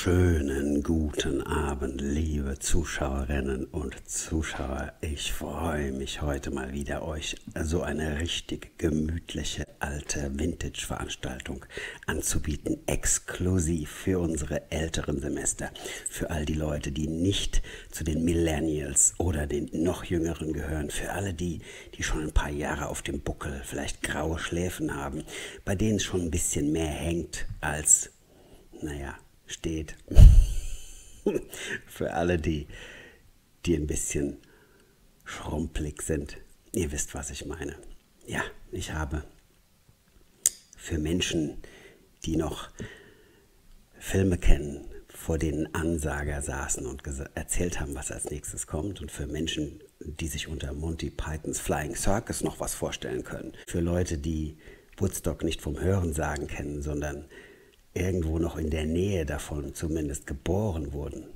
Schönen guten Abend, liebe Zuschauerinnen und Zuschauer. Ich freue mich heute mal wieder, euch so eine richtig gemütliche alte Vintage-Veranstaltung anzubieten, exklusiv für unsere älteren Semester, für all die Leute, die nicht zu den Millennials oder den noch jüngeren gehören, für alle die, die schon ein paar Jahre auf dem Buckel, vielleicht graue Schläfen haben, bei denen es schon ein bisschen mehr hängt als, naja, steht. Für alle, die, die ein bisschen schrumpelig sind. Ihr wisst, was ich meine. Ja, ich habe für Menschen, die noch Filme kennen, vor denen Ansager saßen und erzählt haben, was als nächstes kommt. Und für Menschen, die sich unter Monty Pythons Flying Circus noch was vorstellen können. Für Leute, die Woodstock nicht vom Hören sagen kennen, sondern irgendwo noch in der Nähe davon zumindest geboren wurden.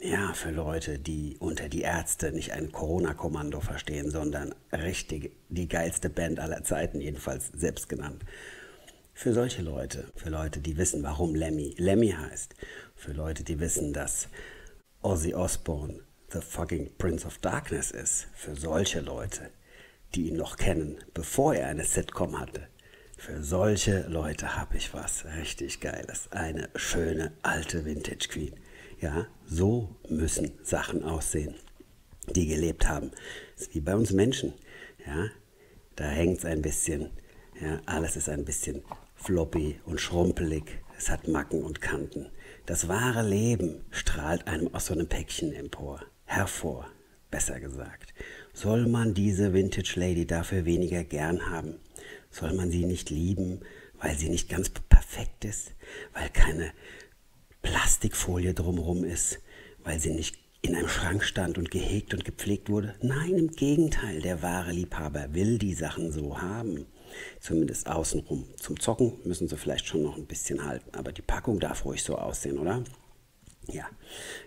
Ja, für Leute, die unter die Ärzte nicht ein Corona-Kommando verstehen, sondern richtig die geilste Band aller Zeiten, jedenfalls selbst genannt. Für solche Leute, für Leute, die wissen, warum Lemmy Lemmy heißt, für Leute, die wissen, dass Ozzy Osbourne the fucking Prince of Darkness ist, für solche Leute, die ihn noch kennen, bevor er eine Sitcom hatte, für solche Leute habe ich was richtig Geiles. Eine schöne alte Vintage Queen. Ja, so müssen Sachen aussehen, die gelebt haben. Das ist wie bei uns Menschen. Ja, da hängt es ein bisschen. Ja, alles ist ein bisschen floppy und schrumpelig. Es hat Macken und Kanten. Das wahre Leben strahlt einem aus so einem Päckchen empor, hervor, besser gesagt. Soll man diese Vintage Lady dafür weniger gern haben? Soll man sie nicht lieben, weil sie nicht ganz perfekt ist, weil keine Plastikfolie drumherum ist, weil sie nicht in einem Schrank stand und gehegt und gepflegt wurde? Nein, im Gegenteil, der wahre Liebhaber will die Sachen so haben. Zumindest außenrum. Zum Zocken müssen sie vielleicht schon noch ein bisschen halten, aber die Packung darf ruhig so aussehen, oder? Ja,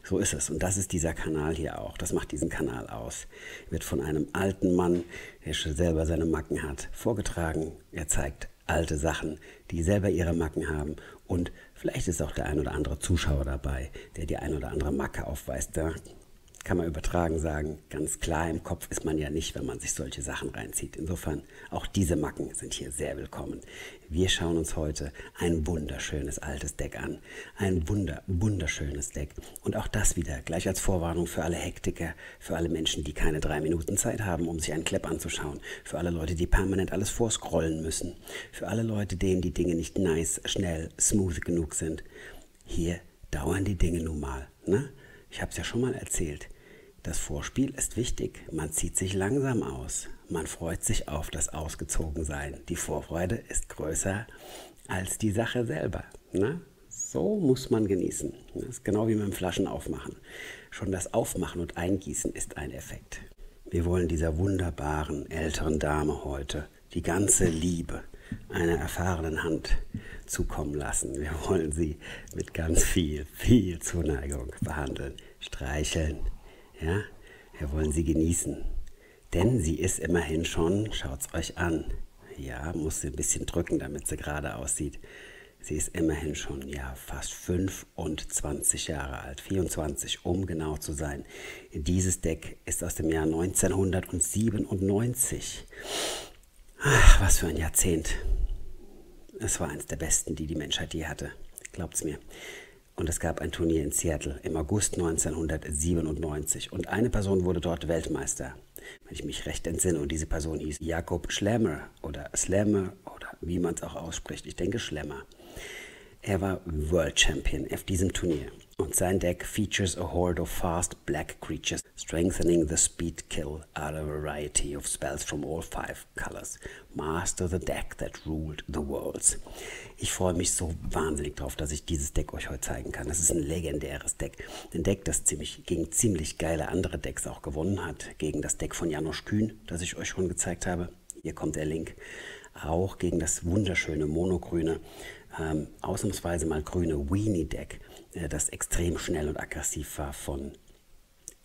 so ist es. Und das ist dieser Kanal hier auch. Das macht diesen Kanal aus. Wird von einem alten Mann, der schon selber seine Macken hat, vorgetragen. Er zeigt alte Sachen, die selber ihre Macken haben. Und vielleicht ist auch der ein oder andere Zuschauer dabei, der die ein oder andere Macke aufweist. Da kann man übertragen sagen, ganz klar im Kopf ist man ja nicht, wenn man sich solche Sachen reinzieht. Insofern, auch diese Macken sind hier sehr willkommen. Wir schauen uns heute ein wunderschönes altes Deck an. Ein wunder, wunderschönes Deck. Und auch das wieder gleich als Vorwarnung für alle Hektiker, für alle Menschen, die keine drei Minuten Zeit haben, um sich einen Klepp anzuschauen, für alle Leute, die permanent alles vorscrollen müssen, für alle Leute, denen die Dinge nicht nice, schnell, smooth genug sind. Hier dauern die Dinge nun mal. Ne? Ich habe es ja schon mal erzählt. Das Vorspiel ist wichtig. Man zieht sich langsam aus. Man freut sich auf das Ausgezogensein. Die Vorfreude ist größer als die Sache selber. Ne? So muss man genießen. Das ist genau wie mit dem Flaschen aufmachen. Schon das Aufmachen und Eingießen ist ein Effekt. Wir wollen dieser wunderbaren älteren Dame heute die ganze Liebe einer erfahrenen Hand zukommen lassen. Wir wollen sie mit ganz viel, viel Zuneigung behandeln, streicheln, ja, wir wollen sie genießen. Denn sie ist immerhin schon, schaut's euch an. Ja, muss sie ein bisschen drücken, damit sie gerade aussieht. Sie ist immerhin schon ja fast 25 Jahre alt, 24 um genau zu sein. Dieses Deck ist aus dem Jahr 1997. Ach, was für ein Jahrzehnt. Es war eines der besten, die die Menschheit je hatte. Glaubt's mir. Und es gab ein Turnier in Seattle im August 1997. Und eine Person wurde dort Weltmeister, wenn ich mich recht entsinne. Und diese Person hieß Jakob Schlemmer oder Slammer oder wie man es auch ausspricht. Ich denke Schlemmer. Er war World Champion auf diesem Turnier. Und sein Deck features a horde of fast black creatures, strengthening the speed kill out of a variety of spells from all five colors. Master the deck that ruled the worlds. Ich freue mich so wahnsinnig drauf, dass ich dieses Deck euch heute zeigen kann. Das ist ein legendäres Deck. Ein Deck, das ziemlich, gegen ziemlich geile andere Decks auch gewonnen hat. Gegen das Deck von Janosch Kühn, das ich euch schon gezeigt habe. Hier kommt der Link. Auch gegen das wunderschöne monogrüne, ähm, ausnahmsweise mal grüne Weenie Deck äh, das extrem schnell und aggressiv war von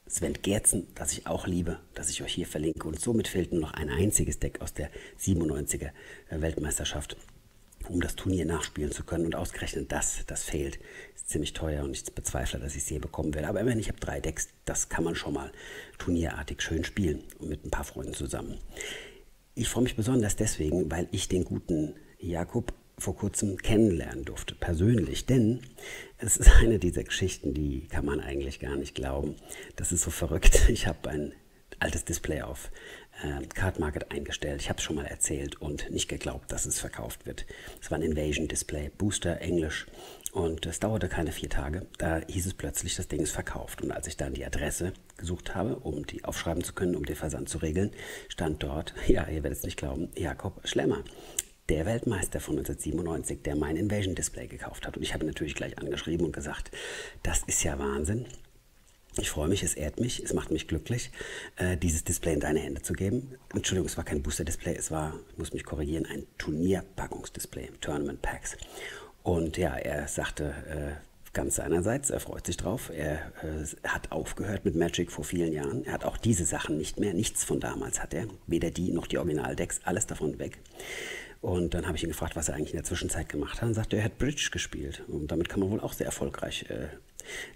Sven Gerzen, das ich auch liebe, das ich euch hier verlinke. Und somit fehlt nur noch ein einziges Deck aus der 97er äh, Weltmeisterschaft. um das Turnier nachspielen zu können. Und ausgerechnet das, das fehlt. Ist ziemlich teuer und ich bezweifle, dass ich es je bekommen werde. Aber immerhin, ich habe drei Decks, das kann man schon mal turnierartig schön spielen und mit ein paar Freunden zusammen. Ich freue mich besonders deswegen, weil ich den guten Jakob vor kurzem kennenlernen durfte, persönlich. Denn es ist eine dieser Geschichten, die kann man eigentlich gar nicht glauben. Das ist so verrückt. Ich habe ein altes Display auf äh, Card Market eingestellt. Ich habe es schon mal erzählt und nicht geglaubt, dass es verkauft wird. Es war ein Invasion Display, Booster, Englisch. Und es dauerte keine vier Tage. Da hieß es plötzlich, das Ding ist verkauft. Und als ich dann die Adresse gesucht habe, um die aufschreiben zu können, um den Versand zu regeln, stand dort, ja, ihr werdet es nicht glauben, Jakob Schlemmer der Weltmeister von 1997, der mein Invasion Display gekauft hat. Und ich habe natürlich gleich angeschrieben und gesagt, das ist ja Wahnsinn. Ich freue mich, es ehrt mich, es macht mich glücklich, äh, dieses Display in deine Hände zu geben. Entschuldigung, es war kein Booster-Display, es war, ich muss mich korrigieren, ein Turnierpackungsdisplay, Tournament Packs. Und ja, er sagte äh, ganz seinerseits, er freut sich drauf. Er äh, hat aufgehört mit Magic vor vielen Jahren. Er hat auch diese Sachen nicht mehr, nichts von damals hat er. Weder die noch die Originaldecks, alles davon weg. Und dann habe ich ihn gefragt, was er eigentlich in der Zwischenzeit gemacht hat. Und sagte, er hat Bridge gespielt. Und damit kann man wohl auch sehr erfolgreich äh,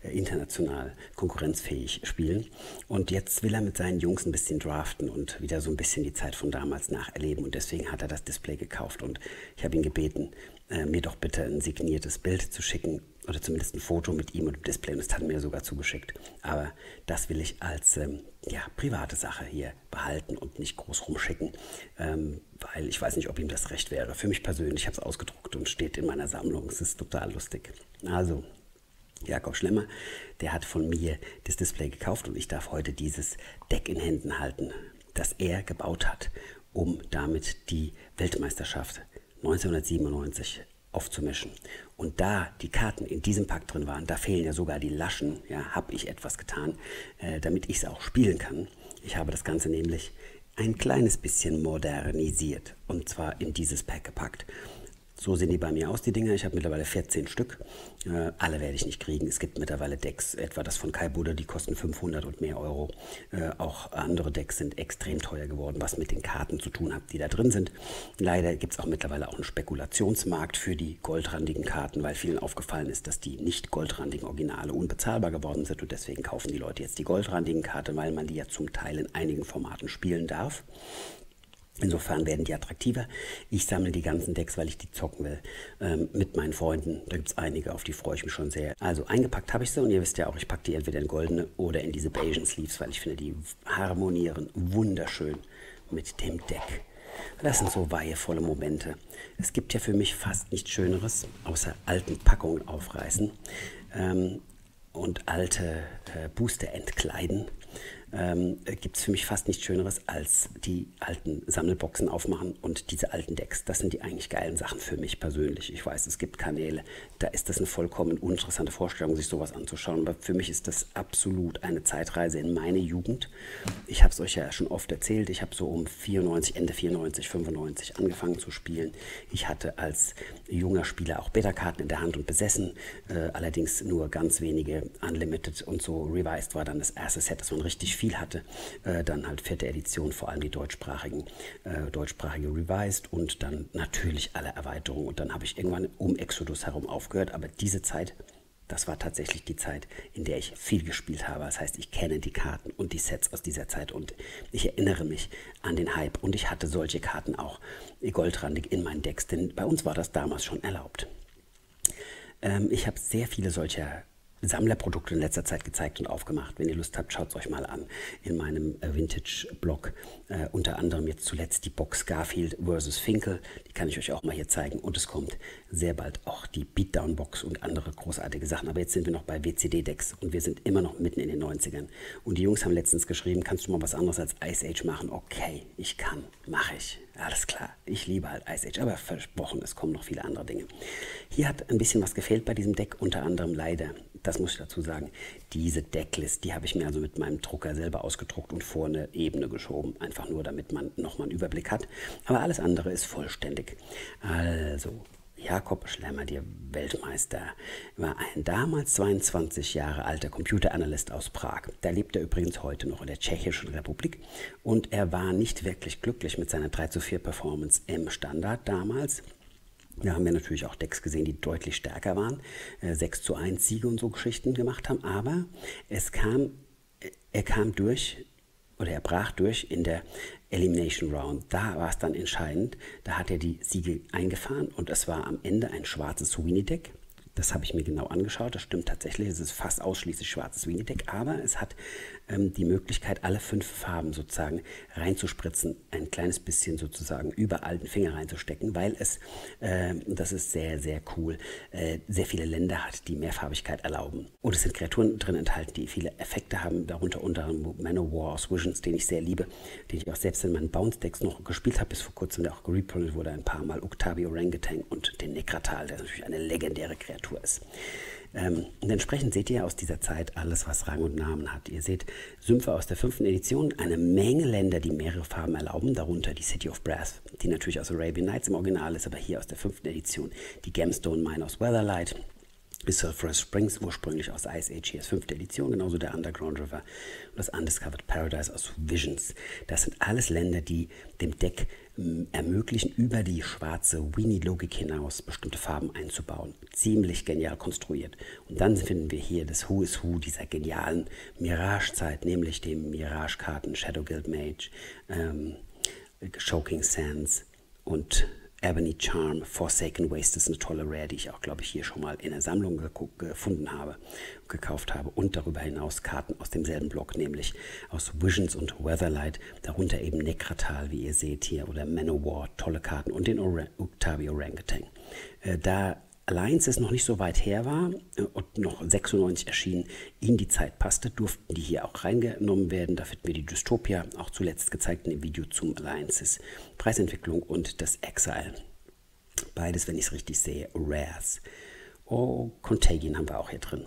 äh, international konkurrenzfähig spielen. Und jetzt will er mit seinen Jungs ein bisschen draften und wieder so ein bisschen die Zeit von damals nacherleben. Und deswegen hat er das Display gekauft. Und ich habe ihn gebeten, äh, mir doch bitte ein signiertes Bild zu schicken oder zumindest ein Foto mit ihm und dem Display und das hat mir sogar zugeschickt. Aber das will ich als ähm, ja, private Sache hier behalten und nicht groß rumschicken, ähm, weil ich weiß nicht, ob ihm das recht wäre. Für mich persönlich, ich habe es ausgedruckt und steht in meiner Sammlung. Es ist total lustig. Also, Jakob Schlemmer, der hat von mir das Display gekauft und ich darf heute dieses Deck in Händen halten, das er gebaut hat, um damit die Weltmeisterschaft 1997 aufzumischen. Und da die Karten in diesem Pack drin waren, da fehlen ja sogar die Laschen, ja, habe ich etwas getan, äh, damit ich es auch spielen kann. Ich habe das Ganze nämlich ein kleines bisschen modernisiert und zwar in dieses Pack gepackt. So sehen die bei mir aus, die Dinger. Ich habe mittlerweile 14 Stück. Äh, alle werde ich nicht kriegen. Es gibt mittlerweile Decks, etwa das von Kai Buddha, die kosten 500 und mehr Euro. Äh, auch andere Decks sind extrem teuer geworden, was mit den Karten zu tun hat, die da drin sind. Leider gibt es auch mittlerweile auch einen Spekulationsmarkt für die goldrandigen Karten, weil vielen aufgefallen ist, dass die nicht goldrandigen Originale unbezahlbar geworden sind und deswegen kaufen die Leute jetzt die goldrandigen Karten, weil man die ja zum Teil in einigen Formaten spielen darf. Insofern werden die attraktiver. Ich sammle die ganzen Decks, weil ich die zocken will, ähm, mit meinen Freunden. Da gibt es einige, auf die freue ich mich schon sehr. Also eingepackt habe ich sie und ihr wisst ja auch, ich packe die entweder in goldene oder in diese beigen Sleeves, weil ich finde, die harmonieren wunderschön mit dem Deck. Das sind so weihevolle Momente. Es gibt ja für mich fast nichts Schöneres, außer alten Packungen aufreißen ähm, und alte äh, Booster entkleiden ähm, gibt es für mich fast nichts Schöneres, als die alten Sammelboxen aufmachen und diese alten Decks. Das sind die eigentlich geilen Sachen für mich persönlich. Ich weiß, es gibt Kanäle, da ist das eine vollkommen uninteressante Vorstellung, sich sowas anzuschauen. Aber für mich ist das absolut eine Zeitreise in meine Jugend. Ich habe es euch ja schon oft erzählt. Ich habe so um 94, Ende 94, 95 angefangen zu spielen. Ich hatte als junger Spieler auch Beta-Karten in der Hand und besessen, äh, allerdings nur ganz wenige Unlimited und so. Revised war dann das erste Set, das man richtig viel viel hatte. Äh, dann halt vierte Edition, vor allem die deutschsprachigen, äh, deutschsprachige Revised und dann natürlich alle Erweiterungen. Und dann habe ich irgendwann um Exodus herum aufgehört. Aber diese Zeit, das war tatsächlich die Zeit, in der ich viel gespielt habe. Das heißt, ich kenne die Karten und die Sets aus dieser Zeit und ich erinnere mich an den Hype. Und ich hatte solche Karten auch goldrandig in meinen Decks, denn bei uns war das damals schon erlaubt. Ähm, ich habe sehr viele solcher Sammlerprodukte in letzter Zeit gezeigt und aufgemacht. Wenn ihr Lust habt, schaut es euch mal an in meinem äh, Vintage-Blog. Äh, unter anderem jetzt zuletzt die Box Garfield vs. Finkel. Die kann ich euch auch mal hier zeigen. Und es kommt sehr bald auch die Beatdown-Box und andere großartige Sachen. Aber jetzt sind wir noch bei WCD-Decks und wir sind immer noch mitten in den 90ern. Und die Jungs haben letztens geschrieben, kannst du mal was anderes als Ice Age machen? Okay, ich kann, mache ich. Alles klar, ich liebe halt Ice Age, aber versprochen, es kommen noch viele andere Dinge. Hier hat ein bisschen was gefehlt bei diesem Deck, unter anderem leider das muss ich dazu sagen, diese Decklist, die habe ich mir also mit meinem Drucker selber ausgedruckt und vor eine Ebene geschoben, einfach nur damit man nochmal einen Überblick hat. Aber alles andere ist vollständig. Also, Jakob Schlemmer, der Weltmeister, war ein damals 22 Jahre alter Computeranalyst aus Prag. Der lebt er übrigens heute noch in der Tschechischen Republik und er war nicht wirklich glücklich mit seiner 3 zu 4 Performance im Standard damals Da haben wir natürlich auch Decks gesehen, die deutlich stärker waren, äh, 6 zu 1 Siege und so Geschichten gemacht haben, aber es kam, er kam durch oder er brach durch in der Elimination Round. Da war es dann entscheidend. Da hat er die Siege eingefahren und es war am Ende ein schwarzes Sweeney-Deck. Das habe ich mir genau angeschaut. Das stimmt tatsächlich. Es ist fast ausschließlich schwarzes Sweeney-Deck, aber es hat die Möglichkeit, alle fünf Farben sozusagen reinzuspritzen, ein kleines bisschen sozusagen überall den Finger reinzustecken, weil es, äh, das ist sehr, sehr cool, äh, sehr viele Länder hat, die Mehrfarbigkeit erlauben. Und es sind Kreaturen drin enthalten, die viele Effekte haben, darunter unter anderem Manowar aus Visions, den ich sehr liebe, den ich auch selbst in meinen Bounce-Decks noch gespielt habe bis vor kurzem, der auch gereprintet wurde ein paar Mal, Octavio Orangutan und den Nekratal, der natürlich eine legendäre Kreatur ist. Ähm, und entsprechend seht ihr aus dieser Zeit alles, was Rang und Namen hat. Ihr seht Sümpfe aus der fünften Edition, eine Menge Länder, die mehrere Farben erlauben, darunter die City of Brass, die natürlich aus Arabian Nights im Original ist, aber hier aus der fünften Edition die Gemstone Mine aus Weatherlight, ist Sulphurous Springs ursprünglich aus Ice Age, hier ist fünfte Edition, genauso der Underground River und das Undiscovered Paradise aus Visions. Das sind alles Länder, die dem Deck ermöglichen, über die schwarze Weenie-Logik hinaus bestimmte Farben einzubauen. Ziemlich genial konstruiert. Und dann finden wir hier das Who is Who dieser genialen Mirage-Zeit, nämlich dem Mirage-Karten Shadow Guild Mage, ähm, Choking Sands und Ebony Charm, Forsaken Waste ist eine tolle Rare, die ich auch, glaube ich, hier schon mal in der Sammlung gefunden habe, gekauft habe. Und darüber hinaus Karten aus demselben Block, nämlich aus Visions und Weatherlight, darunter eben Nekratal, wie ihr seht hier, oder Manowar, tolle Karten und den Octavio Orangutan. Äh, da Alliance es noch nicht so weit her war äh, und noch 96 erschienen, in die Zeit passte, durften die hier auch reingenommen werden. Da finden wir die Dystopia, auch zuletzt gezeigt in dem Video zum Alliances Preisentwicklung und das Exile. Beides, wenn ich es richtig sehe, Rares. Oh, Contagion haben wir auch hier drin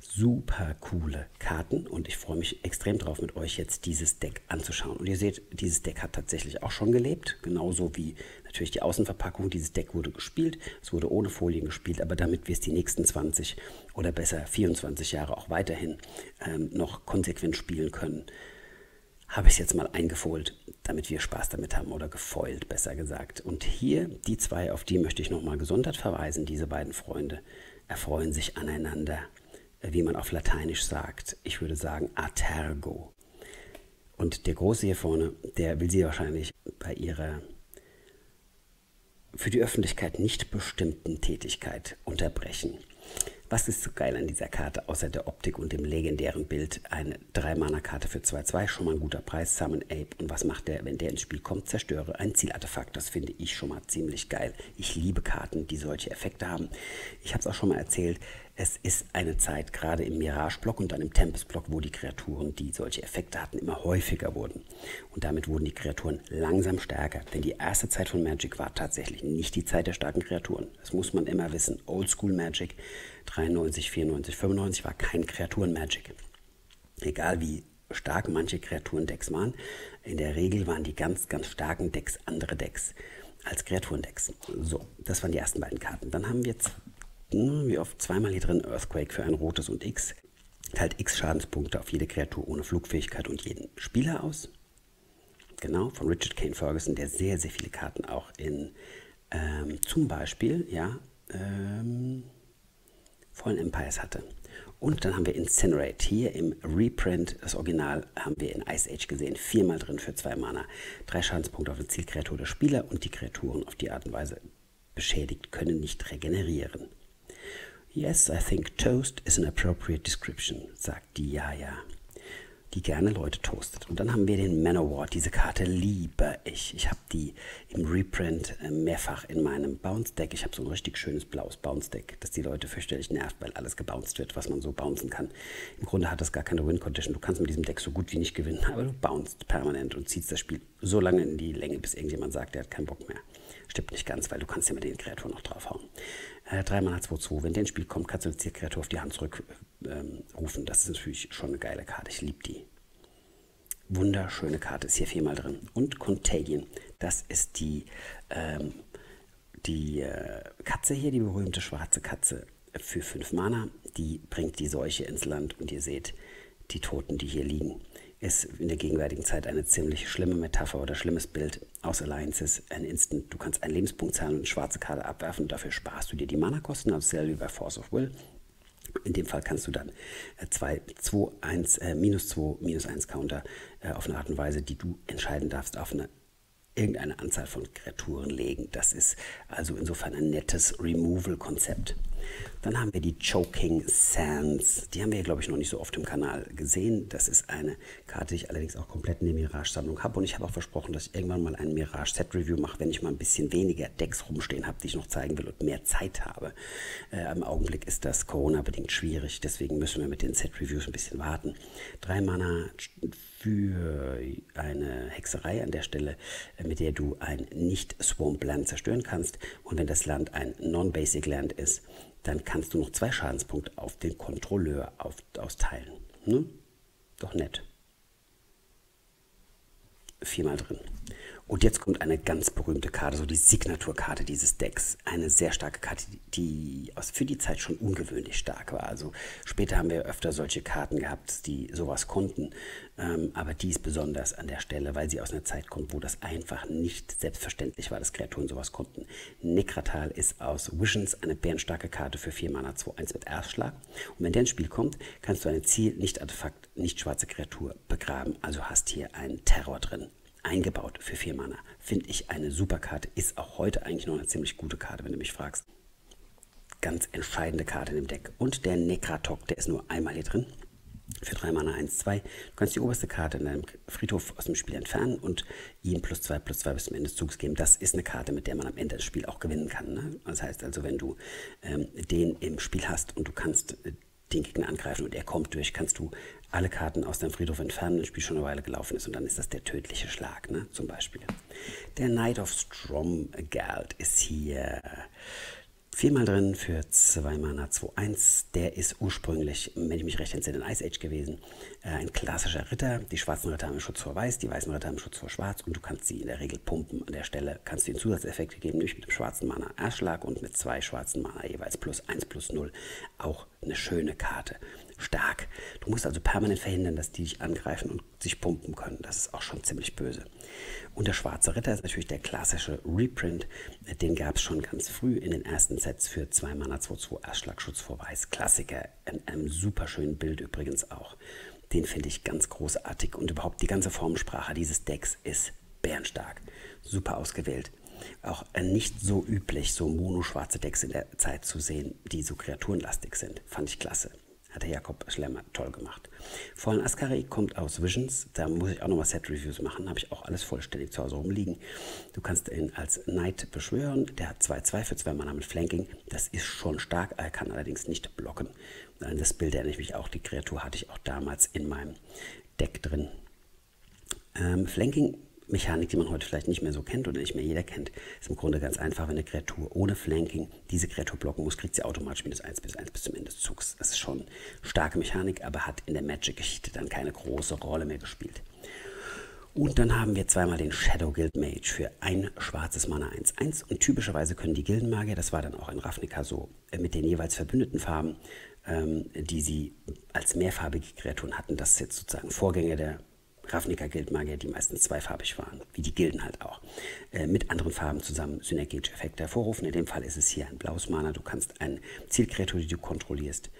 super coole Karten und ich freue mich extrem drauf, mit euch jetzt dieses Deck anzuschauen. Und ihr seht, dieses Deck hat tatsächlich auch schon gelebt, genauso wie natürlich die Außenverpackung. Dieses Deck wurde gespielt, es wurde ohne Folien gespielt, aber damit wir es die nächsten 20 oder besser 24 Jahre auch weiterhin ähm, noch konsequent spielen können, habe ich es jetzt mal eingefolt, damit wir Spaß damit haben oder gefoilt, besser gesagt. Und hier die zwei, auf die möchte ich nochmal gesondert verweisen. Diese beiden Freunde erfreuen sich aneinander wie man auf Lateinisch sagt. Ich würde sagen Atergo. Und der Große hier vorne, der will sie wahrscheinlich bei ihrer für die Öffentlichkeit nicht bestimmten Tätigkeit unterbrechen. Was ist so geil an dieser Karte, außer der Optik und dem legendären Bild? Eine 3-Mana-Karte für 2-2, schon mal ein guter Preis, Summon Ape. Und was macht der, wenn der ins Spiel kommt? Zerstöre ein Zielartefakt. Das finde ich schon mal ziemlich geil. Ich liebe Karten, die solche Effekte haben. Ich habe es auch schon mal erzählt, es ist eine Zeit, gerade im Mirage-Block und dann im Tempest-Block, wo die Kreaturen, die solche Effekte hatten, immer häufiger wurden. Und damit wurden die Kreaturen langsam stärker. Denn die erste Zeit von Magic war tatsächlich nicht die Zeit der starken Kreaturen. Das muss man immer wissen. Oldschool Magic 93, 94, 95 war kein Kreaturen-Magic. Egal wie stark manche Kreaturen-Decks waren, in der Regel waren die ganz, ganz starken Decks andere Decks als Kreaturendecks. So, das waren die ersten beiden Karten. Dann haben wir jetzt wie oft zweimal hier drin Earthquake für ein rotes und X. Teilt X Schadenspunkte auf jede Kreatur ohne Flugfähigkeit und jeden Spieler aus. Genau, von Richard Kane Ferguson, der sehr, sehr viele Karten auch in ähm, zum Beispiel, ja, ähm, Fallen Empires hatte. Und dann haben wir Incinerate. Hier im Reprint, das Original, haben wir in Ice Age gesehen. Viermal drin für zwei Mana. Drei Schadenspunkte auf die Zielkreatur der Spieler und die Kreaturen auf die Art und Weise beschädigt können nicht regenerieren. Yes, I think toast is an appropriate description, sagt die Jaja, die gerne Leute toastet. Und dann haben wir den Manowar. Diese Karte liebe ich. Ich habe die im Reprint äh, mehrfach in meinem Bounce-Deck. Ich habe so ein richtig schönes blaues Bounce-Deck, das die Leute fürchterlich nervt, weil alles gebounced wird, was man so bouncen kann. Im Grunde hat das gar keine Win-Condition. Du kannst mit diesem Deck so gut wie nicht gewinnen, aber du bouncest permanent und ziehst das Spiel so lange in die Länge, bis irgendjemand sagt, der hat keinen Bock mehr. Stimmt nicht ganz, weil du kannst ja mit den Kreaturen noch draufhauen. Äh, 3 Mana 2-2. Wenn der ins Spiel kommt, kannst du die Kreatur auf die Hand zurückrufen. Ähm, das ist natürlich schon eine geile Karte. Ich liebe die. Wunderschöne Karte ist hier viermal drin. Und Contagion. Das ist die, ähm, die äh, Katze hier, die berühmte schwarze Katze für 5 Mana. Die bringt die Seuche ins Land und ihr seht die Toten, die hier liegen ist in der gegenwärtigen Zeit eine ziemlich schlimme Metapher oder schlimmes Bild aus Alliances. Ein Instant, du kannst einen Lebenspunkt zahlen und eine schwarze Karte abwerfen, dafür sparst du dir die Mana-Kosten, also wie bei Force of Will. In dem Fall kannst du dann 2, 2, 1, minus 2, minus 1 Counter äh, auf eine Art und Weise, die du entscheiden darfst, auf eine irgendeine Anzahl von Kreaturen legen. Das ist also insofern ein nettes Removal-Konzept. Dann haben wir die Choking Sands. Die haben wir, glaube ich, noch nicht so oft im Kanal gesehen. Das ist eine Karte, die ich allerdings auch komplett in der Mirage-Sammlung habe. Und ich habe auch versprochen, dass ich irgendwann mal ein Mirage-Set-Review mache, wenn ich mal ein bisschen weniger Decks rumstehen habe, die ich noch zeigen will und mehr Zeit habe. Äh, Im Augenblick ist das Corona-bedingt schwierig. Deswegen müssen wir mit den Set-Reviews ein bisschen warten. Drei Mana für eine Hexerei an der Stelle, äh, mit der du ein Nicht-Swamp-Land zerstören kannst. Und wenn das Land ein Non-Basic Land ist, dann kannst du noch zwei Schadenspunkte auf den Kontrolleur auf, austeilen. Ne? Doch nett. Viermal drin. Und jetzt kommt eine ganz berühmte Karte, so die Signaturkarte dieses Decks. Eine sehr starke Karte, die für die Zeit schon ungewöhnlich stark war. Also später haben wir öfter solche Karten gehabt, die sowas konnten. Ähm, aber die ist besonders an der Stelle, weil sie aus einer Zeit kommt, wo das einfach nicht selbstverständlich war, dass Kreaturen sowas konnten. Nekratal ist aus Visions eine bärenstarke Karte für 4 Mana 2-1 mit Erstschlag. Und wenn der ins Spiel kommt, kannst du ein Ziel, nicht Artefakt, nicht schwarze Kreatur begraben. Also hast hier einen Terror drin eingebaut für 4 Mana. Finde ich eine super Karte. Ist auch heute eigentlich noch eine ziemlich gute Karte, wenn du mich fragst. Ganz entscheidende Karte in dem Deck. Und der Nekratok, der ist nur einmal hier drin. Für 3 Mana 1, 2. Du kannst die oberste Karte in deinem Friedhof aus dem Spiel entfernen und ihm plus 2, plus 2 bis zum Ende des Zugs geben. Das ist eine Karte, mit der man am Ende des Spiels auch gewinnen kann. Ne? Das heißt also, wenn du ähm, den im Spiel hast und du kannst äh, den Gegner angreifen und er kommt durch, kannst du alle Karten aus deinem Friedhof entfernen, das Spiel schon eine Weile gelaufen ist und dann ist das der tödliche Schlag, ne? zum Beispiel. Der Knight of Stromgard ist hier viermal drin für 2 Mana 2-1. Der ist ursprünglich, wenn ich mich recht entsinne, in Ice Age gewesen. Äh, ein klassischer Ritter. Die schwarzen Ritter haben Schutz vor Weiß, die weißen Ritter haben Schutz vor Schwarz und du kannst sie in der Regel pumpen. An der Stelle kannst du ihnen Zusatzeffekte geben, nämlich mit dem schwarzen Mana Erschlag und mit zwei schwarzen Mana jeweils plus 1 plus 0. Auch eine schöne Karte stark. Du musst also permanent verhindern, dass die dich angreifen und sich pumpen können. Das ist auch schon ziemlich böse. Und der Schwarze Ritter ist natürlich der klassische Reprint. Den gab es schon ganz früh in den ersten Sets für 2 Mana 2-2 Erschlagschutz vor Weiß. Klassiker, in einem super schönen Bild übrigens auch. Den finde ich ganz großartig und überhaupt die ganze Formensprache dieses Decks ist bärenstark. Super ausgewählt auch nicht so üblich, so mono-schwarze Decks in der Zeit zu sehen, die so kreaturenlastig sind. Fand ich klasse. Hat der Jakob Schlemmer toll gemacht. Fallen Askari kommt aus Visions. Da muss ich auch nochmal Set-Reviews machen. Habe ich auch alles vollständig zu Hause rumliegen. Du kannst ihn als Knight beschwören. Der hat 2-2 für 2 Mana mit Flanking. Das ist schon stark. Er kann allerdings nicht blocken. Das Bild erinnere ich mich auch. Die Kreatur hatte ich auch damals in meinem Deck drin. Ähm, Flanking Mechanik, die man heute vielleicht nicht mehr so kennt oder nicht mehr jeder kennt, ist im Grunde ganz einfach, wenn eine Kreatur ohne Flanking diese Kreatur blocken muss, kriegt sie automatisch minus 1 bis 1 bis zum Ende des Zugs. Das ist schon starke Mechanik, aber hat in der Magic-Geschichte dann keine große Rolle mehr gespielt. Und dann haben wir zweimal den Shadow Guild Mage für ein schwarzes Mana 1-1. Und typischerweise können die Gildenmagier, das war dann auch in Ravnica so, äh, mit den jeweils verbündeten Farben, ähm, die sie als mehrfarbige Kreaturen hatten, das ist jetzt sozusagen Vorgänger der Ravnica-Guildmagier, die meistens zweifarbig waren, wie die Gilden halt auch, äh, mit anderen Farben zusammen synergetische Effekte hervorrufen. In dem Fall ist es hier ein blaues Mana. Du kannst eine Zielkreatur, die du kontrollierst,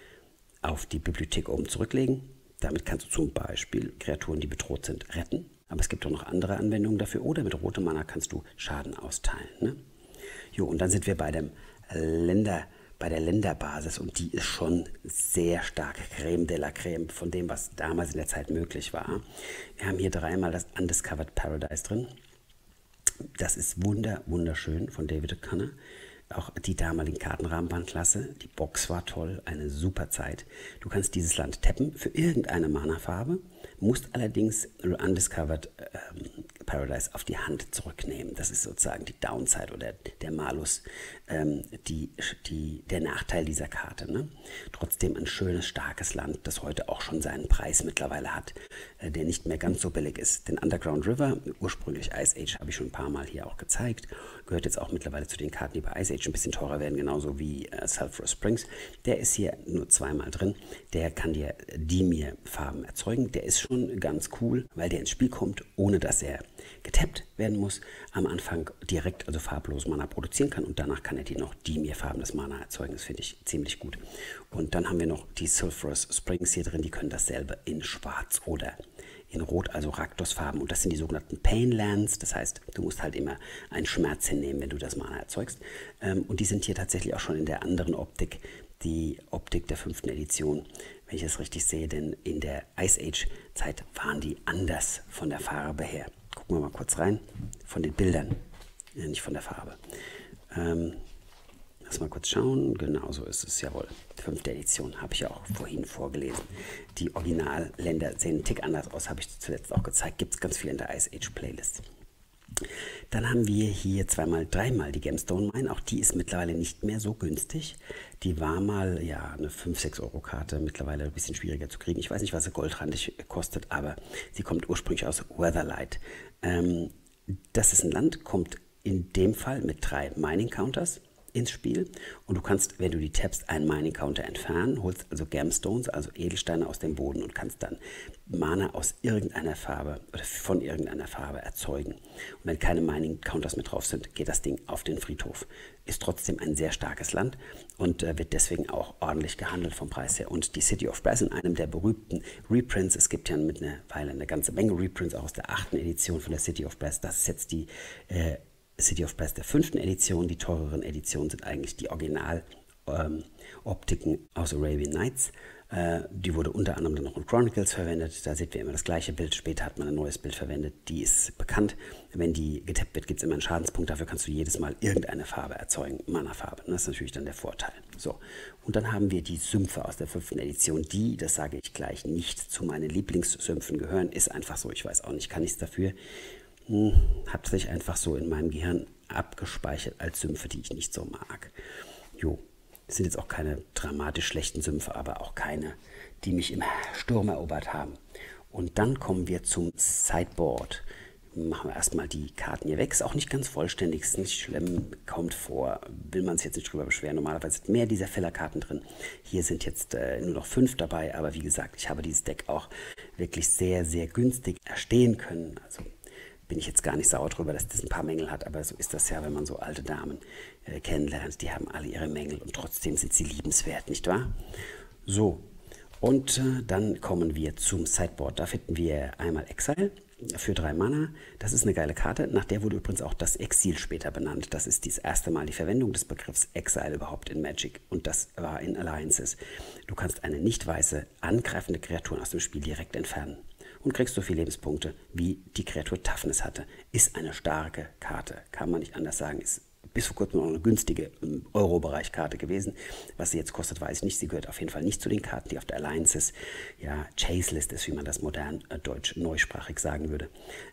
auf die Bibliothek oben zurücklegen. Damit kannst du zum Beispiel Kreaturen, die bedroht sind, retten. Aber es gibt auch noch andere Anwendungen dafür. Oder mit rotem Mana kannst du Schaden austeilen. Ne? Jo, und dann sind wir bei dem Länder bei der Länderbasis und die ist schon sehr stark Creme de la Creme von dem, was damals in der Zeit möglich war. Wir haben hier dreimal das Undiscovered Paradise drin. Das ist wunder, wunderschön von David O'Connor. Auch die damaligen Kartenrahmen waren klasse. Die Box war toll, eine super Zeit. Du kannst dieses Land tappen für irgendeine Mana-Farbe, musst allerdings Undiscovered ähm, Paradise auf die Hand zurücknehmen. Das ist sozusagen die Downside oder der Malus, ähm, die, die, der Nachteil dieser Karte. Ne? Trotzdem ein schönes, starkes Land, das heute auch schon seinen Preis mittlerweile hat, äh, der nicht mehr ganz so billig ist. Den Underground River, ursprünglich Ice Age, habe ich schon ein paar Mal hier auch gezeigt, gehört jetzt auch mittlerweile zu den Karten, die bei Ice Age ein bisschen teurer werden, genauso wie äh, Sulphur Springs. Der ist hier nur zweimal drin. Der kann dir Dimir-Farben erzeugen. Der ist schon ganz cool, weil der ins Spiel kommt, ohne dass er getappt werden muss. Am Anfang direkt also farblos Mana produzieren kann und danach kann er die noch die mir farbendes Mana erzeugen. Das finde ich ziemlich gut. Und dann haben wir noch die Sulphurous Springs hier drin, die können dasselbe in schwarz oder in Rot, also Raktusfarben. Und das sind die sogenannten Painlands. Das heißt, du musst halt immer einen Schmerz hinnehmen, wenn du das Mana erzeugst. Ähm, und die sind hier tatsächlich auch schon in der anderen Optik, die Optik der fünften Edition, wenn ich es richtig sehe. Denn in der Ice Age-Zeit waren die anders von der Farbe her. Gucken wir mal kurz rein. Von den Bildern, nicht von der Farbe. Lass mal kurz schauen. Genau so ist es, jawohl. Fünfte Edition habe ich ja auch vorhin vorgelesen. Die Originalländer sehen einen Tick anders aus, habe ich zuletzt auch gezeigt. Gibt es ganz viel in der Ice Age Playlist. Dann haben wir hier zweimal, dreimal die Gemstone Mine. Auch die ist mittlerweile nicht mehr so günstig. Die war mal ja eine 5-6 Euro Karte, mittlerweile ein bisschen schwieriger zu kriegen. Ich weiß nicht, was sie goldrandig kostet, aber sie kommt ursprünglich aus Weatherlight. Ähm, das ist ein Land, kommt in dem Fall mit drei Mining Counters ins Spiel und du kannst, wenn du die tappst, einen Mining Counter entfernen, holst also Gemstones, also Edelsteine aus dem Boden und kannst dann Mana aus irgendeiner Farbe oder von irgendeiner Farbe erzeugen. Und wenn keine Mining Counters mit drauf sind, geht das Ding auf den Friedhof. Ist trotzdem ein sehr starkes Land und äh, wird deswegen auch ordentlich gehandelt vom Preis her. Und die City of Brass in einem der berühmten Reprints, es gibt ja mit einer Weile eine ganze Menge Reprints auch aus der achten Edition von der City of Brass, das ist jetzt die äh, City of Brass der fünften Edition. Die teureren Editionen sind eigentlich die Original-Optiken ähm, aus Arabian Nights. Äh, die wurde unter anderem dann noch in Chronicles verwendet. Da seht ihr immer das gleiche Bild. Später hat man ein neues Bild verwendet. Die ist bekannt. Wenn die getappt wird, gibt es immer einen Schadenspunkt. Dafür kannst du jedes Mal irgendeine Farbe erzeugen. Mana-Farbe. Das ist natürlich dann der Vorteil. So. Und dann haben wir die Sümpfe aus der fünften Edition. Die, das sage ich gleich, nicht zu meinen Lieblingssümpfen gehören. Ist einfach so. Ich weiß auch nicht, kann nichts dafür hm, hat sich einfach so in meinem Gehirn abgespeichert als Sümpfe, die ich nicht so mag. Jo, es sind jetzt auch keine dramatisch schlechten Sümpfe, aber auch keine, die mich im Sturm erobert haben. Und dann kommen wir zum Sideboard. Machen wir erstmal die Karten hier weg. Ist auch nicht ganz vollständig, ist nicht schlimm, kommt vor. Will man sich jetzt nicht drüber beschweren. Normalerweise sind mehr dieser Fellerkarten drin. Hier sind jetzt äh, nur noch fünf dabei, aber wie gesagt, ich habe dieses Deck auch wirklich sehr, sehr günstig erstehen können. Also bin ich jetzt gar nicht sauer drüber, dass das ein paar Mängel hat, aber so ist das ja, wenn man so alte Damen äh, kennenlernt. Die haben alle ihre Mängel und trotzdem sind sie liebenswert, nicht wahr? So, und äh, dann kommen wir zum Sideboard. Da finden wir einmal Exile für drei Mana. Das ist eine geile Karte. Nach der wurde übrigens auch das Exil später benannt. Das ist das erste Mal die Verwendung des Begriffs Exile überhaupt in Magic. Und das war in Alliances. Du kannst eine nicht weiße angreifende Kreatur aus dem Spiel direkt entfernen und kriegst so viele Lebenspunkte, wie die Kreatur Toughness hatte. Ist eine starke Karte, kann man nicht anders sagen. Ist bis vor kurzem noch eine günstige Euro-Bereich-Karte gewesen. Was sie jetzt kostet, weiß ich nicht. Sie gehört auf jeden Fall nicht zu den Karten, die auf der Alliances ja, Chase-List ist, wie man das modern äh, deutsch neusprachig sagen würde.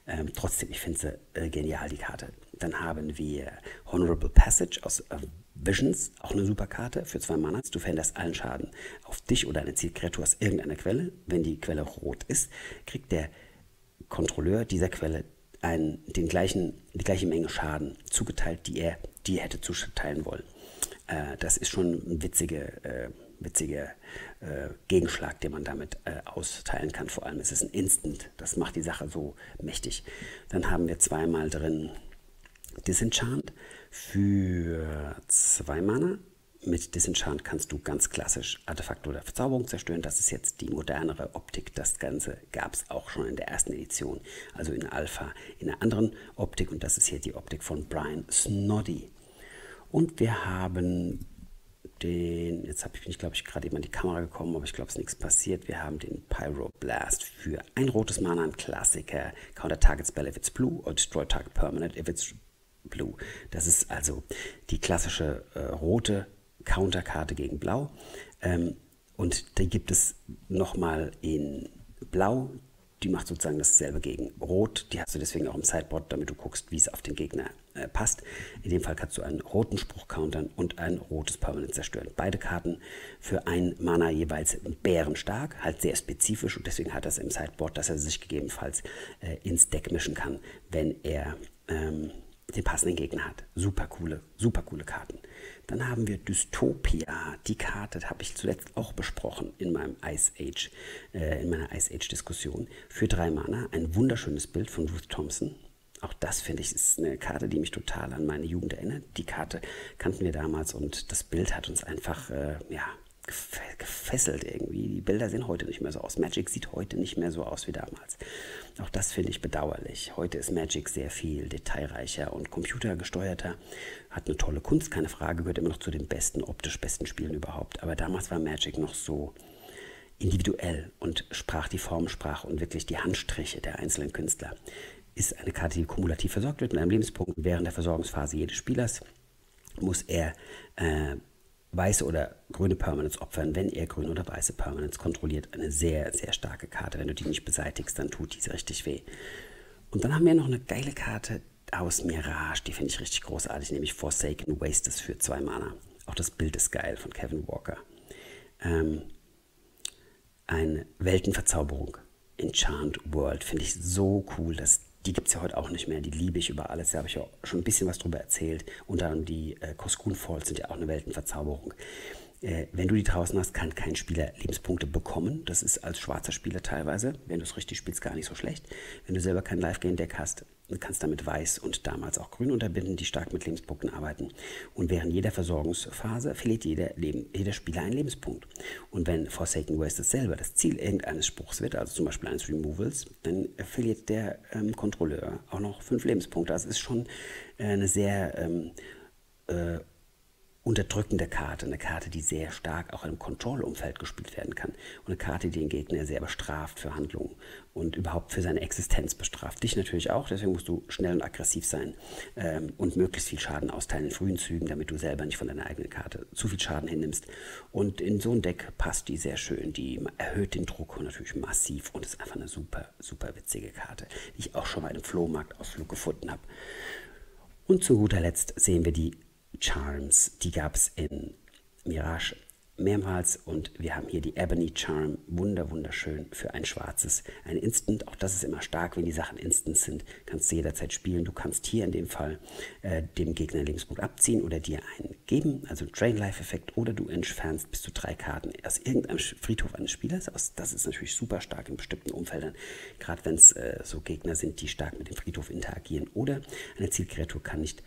Ähm, trotzdem, ich finde sie äh, genial, die Karte. Dann haben wir Honorable Passage aus äh, Visions, auch eine super Karte für zwei Mana. Du veränderst allen Schaden auf dich oder eine Zielkreatur aus irgendeiner Quelle. Wenn die Quelle rot ist, kriegt der Kontrolleur dieser Quelle einen, den gleichen, die gleiche Menge Schaden zugeteilt, die er dir hätte zuteilen wollen. Äh, das ist schon ein witziger äh, witzige, äh, Gegenschlag, den man damit äh, austeilen kann. Vor allem ist es ein Instant. Das macht die Sache so mächtig. Dann haben wir zweimal drin Disenchant für zwei Mana. Mit Disenchant kannst du ganz klassisch Artefakte oder Verzauberung zerstören. Das ist jetzt die modernere Optik. Das Ganze gab es auch schon in der ersten Edition, also in Alpha, in einer anderen Optik. Und das ist hier die Optik von Brian Snoddy. Und wir haben den, jetzt habe ich, glaube ich, gerade eben an die Kamera gekommen, aber ich glaube, es ist nichts passiert. Wir haben den Pyro Blast für ein rotes Mana, ein Klassiker. Counter Target Spell if it's blue or destroy target permanent if it's Blue. Das ist also die klassische äh, rote Counterkarte gegen Blau. Ähm, und die gibt es nochmal in Blau. Die macht sozusagen dasselbe gegen Rot. Die hast du deswegen auch im Sideboard, damit du guckst, wie es auf den Gegner äh, passt. In dem Fall kannst du einen roten Spruch countern und ein rotes Permanent zerstören. Beide Karten für ein Mana jeweils bärenstark, halt sehr spezifisch und deswegen hat er es im Sideboard, dass er sich gegebenenfalls äh, ins Deck mischen kann, wenn er ähm, den passenden Gegner hat. Super coole, super coole Karten. Dann haben wir Dystopia. Die Karte habe ich zuletzt auch besprochen in meinem Ice Age, äh, in meiner Ice Age Diskussion. Für drei Mana ein wunderschönes Bild von Ruth Thompson. Auch das finde ich ist eine Karte, die mich total an meine Jugend erinnert. Die Karte kannten wir damals und das Bild hat uns einfach äh, ja, gefesselt irgendwie. Die Bilder sehen heute nicht mehr so aus. Magic sieht heute nicht mehr so aus wie damals. Auch das finde ich bedauerlich. Heute ist Magic sehr viel detailreicher und computergesteuerter. Hat eine tolle Kunst, keine Frage, gehört immer noch zu den besten, optisch besten Spielen überhaupt. Aber damals war Magic noch so individuell und sprach die Formsprache und wirklich die Handstriche der einzelnen Künstler. Ist eine Karte, die kumulativ versorgt wird mit einem Lebenspunkt während der Versorgungsphase jedes Spielers. Muss er äh, weiße oder grüne Permanents opfern, wenn er grüne oder weiße Permanents kontrolliert. Eine sehr, sehr starke Karte. Wenn du die nicht beseitigst, dann tut diese richtig weh. Und dann haben wir noch eine geile Karte aus Mirage, die finde ich richtig großartig, nämlich Forsaken Wastes für zwei Mana. Auch das Bild ist geil von Kevin Walker. Ähm, eine Weltenverzauberung. Enchant World finde ich so cool. dass die gibt es ja heute auch nicht mehr. Die liebe ich über alles. Da habe ich ja schon ein bisschen was drüber erzählt. Unter anderem die äh, Koskun Falls sind ja auch eine Weltenverzauberung. Äh, wenn du die draußen hast, kann kein Spieler Lebenspunkte bekommen. Das ist als schwarzer Spieler teilweise, wenn du es richtig spielst, gar nicht so schlecht. Wenn du selber kein Live-Game-Deck hast, kannst damit weiß und damals auch grün unterbinden, die stark mit Lebenspunkten arbeiten. Und während jeder Versorgungsphase verliert jeder, Leben, jeder Spieler einen Lebenspunkt. Und wenn Forsaken Wastes selber das Ziel irgendeines Spruchs wird, also zum Beispiel eines Removals, dann verliert der ähm, Kontrolleur auch noch fünf Lebenspunkte. Das ist schon äh, eine sehr ähm, äh, unterdrückende Karte, eine Karte, die sehr stark auch im Control-Umfeld gespielt werden kann und eine Karte, die den Gegner sehr bestraft für Handlungen und überhaupt für seine Existenz bestraft. Dich natürlich auch, deswegen musst du schnell und aggressiv sein ähm, und möglichst viel Schaden austeilen in frühen Zügen, damit du selber nicht von deiner eigenen Karte zu viel Schaden hinnimmst. Und in so ein Deck passt die sehr schön, die erhöht den Druck natürlich massiv und ist einfach eine super, super witzige Karte, die ich auch schon mal im Flohmarktausflug gefunden habe. Und zu guter Letzt sehen wir die Charms. Die gab es in Mirage mehrmals und wir haben hier die Ebony Charm, wunder wunderschön für ein schwarzes, ein Instant, auch das ist immer stark, wenn die Sachen Instant sind, kannst du jederzeit spielen, du kannst hier in dem Fall äh, dem Gegner Lebenspunkt abziehen oder dir einen geben, also Drain Life Effekt oder du entfernst bis zu drei Karten aus irgendeinem Friedhof eines Spielers, das ist natürlich super stark in bestimmten Umfeldern, gerade wenn es äh, so Gegner sind, die stark mit dem Friedhof interagieren oder eine Zielkreatur kann nicht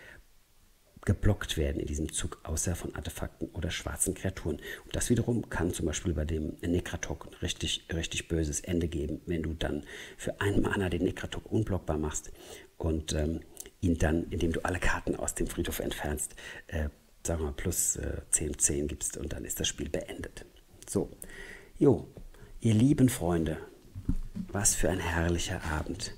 geblockt werden in diesem Zug, außer von Artefakten oder schwarzen Kreaturen. Und das wiederum kann zum Beispiel bei dem Nekratok ein richtig, richtig böses Ende geben, wenn du dann für einen Mana den Nekratok unblockbar machst und ähm, ihn dann, indem du alle Karten aus dem Friedhof entfernst, äh, sagen wir mal plus äh, 10, 10 gibst und dann ist das Spiel beendet. So, jo, ihr lieben Freunde, was für ein herrlicher Abend.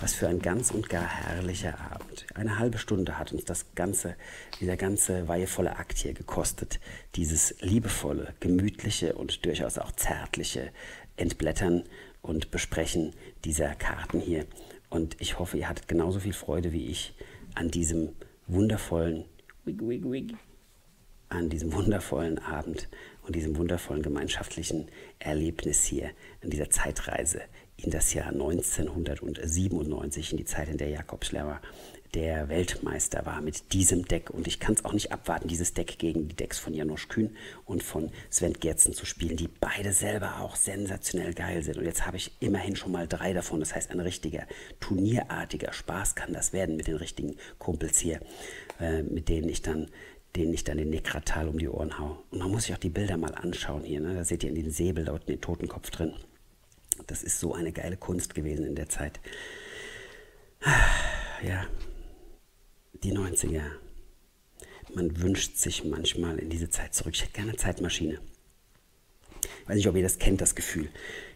Was für ein ganz und gar herrlicher Abend. Eine halbe Stunde hat uns das ganze, dieser ganze weihevolle Akt hier gekostet. Dieses liebevolle, gemütliche und durchaus auch zärtliche Entblättern und Besprechen dieser Karten hier. Und ich hoffe, ihr hattet genauso viel Freude wie ich an diesem wundervollen, wig, wig, wig, an diesem wundervollen Abend und diesem wundervollen gemeinschaftlichen Erlebnis hier, an dieser Zeitreise in das Jahr 1997, in die Zeit, in der Jakob Schlemmer der Weltmeister war mit diesem Deck. Und ich kann es auch nicht abwarten, dieses Deck gegen die Decks von Janosch Kühn und von Sven Gerzen zu spielen, die beide selber auch sensationell geil sind. Und jetzt habe ich immerhin schon mal drei davon. Das heißt, ein richtiger turnierartiger Spaß kann das werden mit den richtigen Kumpels hier, äh, mit denen ich dann denen ich dann den Nekratal um die Ohren hau. Und man muss sich auch die Bilder mal anschauen hier. Ne? Da seht ihr in den Säbel dort den Totenkopf drin. Das ist so eine geile Kunst gewesen in der Zeit. Ja, die 90er. Man wünscht sich manchmal in diese Zeit zurück. Ich hätte gerne eine Zeitmaschine. Ich weiß nicht, ob ihr das kennt, das Gefühl.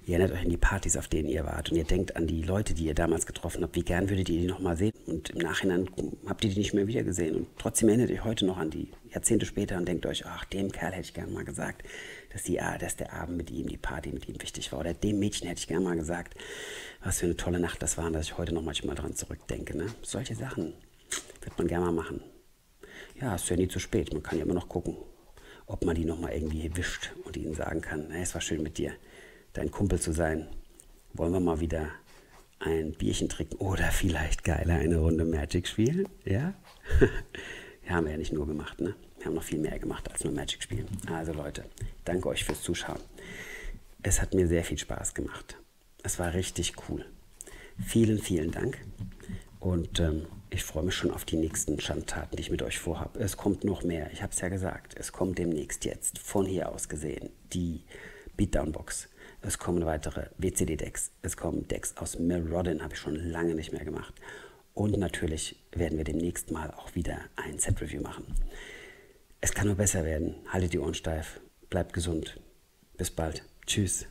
Ihr erinnert euch an die Partys, auf denen ihr wart und ihr denkt an die Leute, die ihr damals getroffen habt. Wie gern würdet ihr die nochmal sehen? Und im Nachhinein habt ihr die nicht mehr wiedergesehen. Und trotzdem erinnert ihr euch heute noch an die Jahrzehnte später und denkt euch, ach, dem Kerl hätte ich gern mal gesagt, dass, die, dass der Abend mit ihm, die Party mit ihm wichtig war. Oder dem Mädchen hätte ich gern mal gesagt, was für eine tolle Nacht das war, dass ich heute noch manchmal dran zurückdenke. Ne? Solche Sachen wird man gerne mal machen. Ja, ist ja nie zu spät. Man kann ja immer noch gucken, ob man die nochmal irgendwie erwischt und ihnen sagen kann, hey, es war schön mit dir, dein Kumpel zu sein. Wollen wir mal wieder ein Bierchen trinken oder vielleicht geiler eine Runde Magic spielen. Ja? ja, haben wir ja nicht nur gemacht, ne? Wir haben noch viel mehr gemacht als nur Magic spielen. Also Leute, danke euch fürs Zuschauen. Es hat mir sehr viel Spaß gemacht. Es war richtig cool. Vielen, vielen Dank. Und ähm, ich freue mich schon auf die nächsten Schandtaten, die ich mit euch vorhabe. Es kommt noch mehr. Ich habe es ja gesagt. Es kommt demnächst jetzt von hier aus gesehen die Beatdown-Box. Es kommen weitere WCD-Decks. Es kommen Decks aus Mirrodin, habe ich schon lange nicht mehr gemacht. Und natürlich werden wir demnächst mal auch wieder ein Set-Review machen. Es kann nur besser werden. Haltet die Ohren steif. Bleibt gesund. Bis bald. Tschüss.